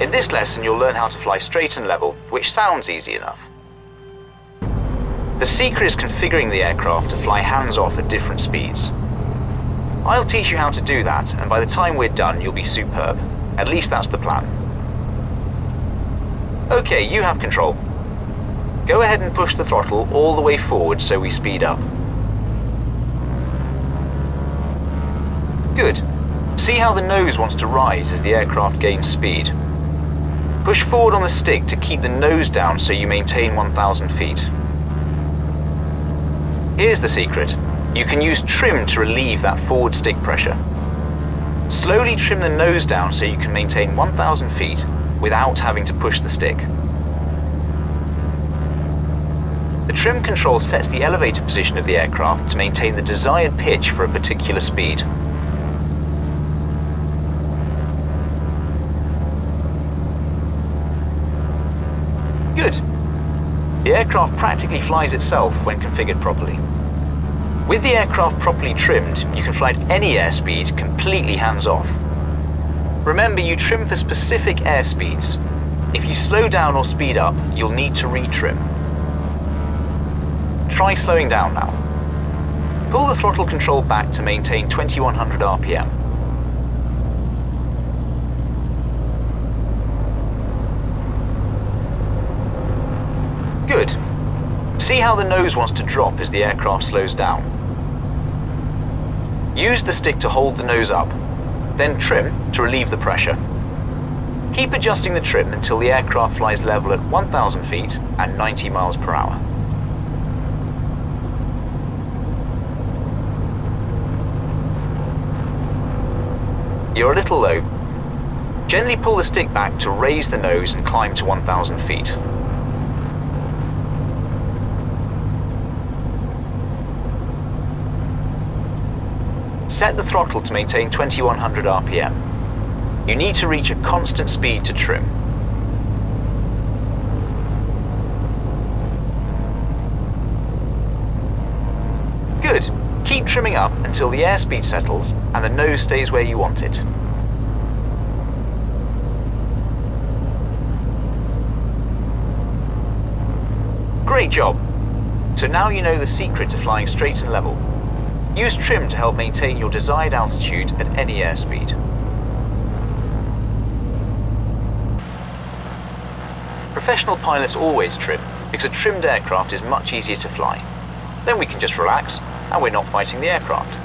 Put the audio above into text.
In this lesson you'll learn how to fly straight and level, which sounds easy enough. The secret is configuring the aircraft to fly hands-off at different speeds. I'll teach you how to do that, and by the time we're done you'll be superb. At least that's the plan. Okay, you have control. Go ahead and push the throttle all the way forward so we speed up. Good. See how the nose wants to rise as the aircraft gains speed. Push forward on the stick to keep the nose down so you maintain 1,000 feet. Here's the secret. You can use trim to relieve that forward stick pressure. Slowly trim the nose down so you can maintain 1,000 feet without having to push the stick. The trim control sets the elevator position of the aircraft to maintain the desired pitch for a particular speed. Good. The aircraft practically flies itself when configured properly. With the aircraft properly trimmed, you can fly at any airspeed completely hands-off. Remember, you trim for specific airspeeds. If you slow down or speed up, you'll need to retrim. Try slowing down now. Pull the throttle control back to maintain 2100 RPM. Good. See how the nose wants to drop as the aircraft slows down. Use the stick to hold the nose up, then trim to relieve the pressure. Keep adjusting the trim until the aircraft flies level at 1,000 feet and 90 miles per hour. You're a little low. Gently pull the stick back to raise the nose and climb to 1,000 feet. Set the throttle to maintain 2100 RPM. You need to reach a constant speed to trim. Good. Keep trimming up until the airspeed settles and the nose stays where you want it. Great job. So now you know the secret to flying straight and level. Use trim to help maintain your desired altitude at any airspeed. Professional pilots always trim, because a trimmed aircraft is much easier to fly. Then we can just relax, and we're not fighting the aircraft.